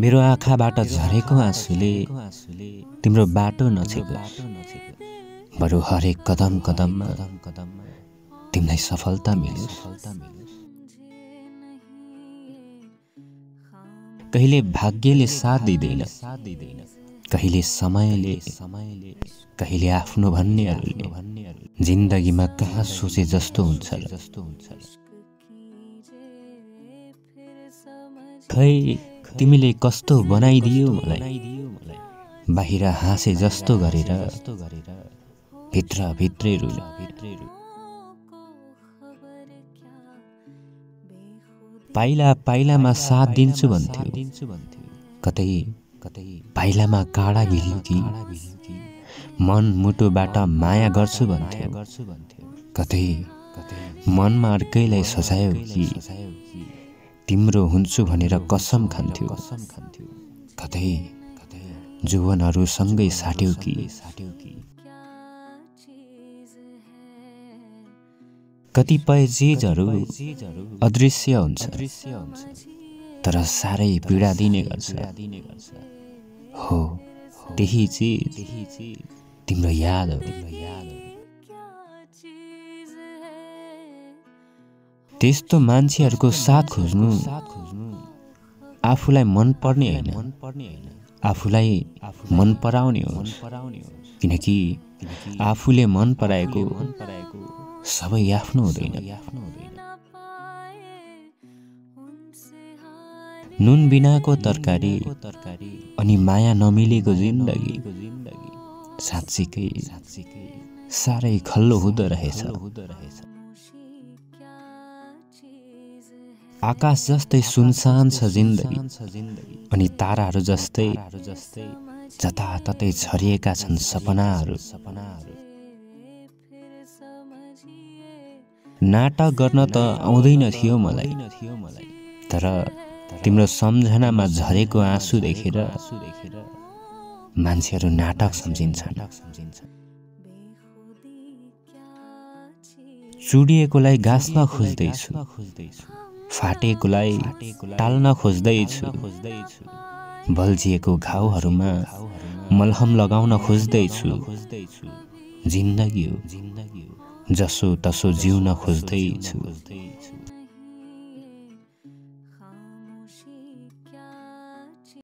मेरो आँखाबाट झरेको आँसुले तिम्रो बाटो नछेको बरु हरेक कदम कदममा तिमीलाई सफलता मिलोस्। कहिले भाग्यले साथ दिँदैन कहिले समयले समयले कहिले आफ्नो भन्नेहरू जिन्दगीमा कहाँ सोचे जस्तो हुन्छ जस्तो हुन्छ? खै तिमीले कस्तो बनाइदियो मलाई? बाहिर हाँसे जस्तो गरेर भित्र भित्रै रु पाइला पाइलामा साथ दिन्छु भन्थ्यो। कतै कतै पाइलामा काँडा भिल्यो कि? मन मुटुबाट माया गर्छु भन्थ्यो। गर्छु भन्थ्यो। कतै कतै मनमा अर्कैलाई सजायो कि? तिम्रो हुन्छु भनेर कसम खान्थ्यो। कसम खान्थ्यो कतै जुवनहरू सँगै साट्यौ कि? कतिपय चिजहरू अदृश्य हुन्छ तर साह्रै पीडा दिने गर्छ। हो त्यही चिज तिम्रो याद हो। त्यस्तो मान्छेहरूको साथ खोज्नु आफूलाई मन पर्ने होइन। आफूलाई मन पराउने हो। किनकि आफूले मन पराएको सबै आफ्नो हुँदैन। नुन बिनाको तरकारी अनि माया नमिलेको जिन्दगी साँच्चीकै साह्रै खल्लो हुँदो रहेछ। आकाश जस्तै सुनसान छ जिन्दगी। अनि ताराहरू जस्तै जताततै छरिएका छन् सपनाहरू सपनाहरू। नाटक गर्न त आउँदैन थियो मलाई तर तिम्रो सम्झनामा झरेको आँसु देखेर मान्छेहरू नाटक सम्झिन्छन्। चुडिएकोलाई गाँस्न खोज्दैछु। फाटेकोलाई टाल्न खोज्दैछु बल्झिएको घाउहरूमा मलहम लगाउन खोज्दैछु जिन्दगी जसो तसो जिउन खोज्दैछु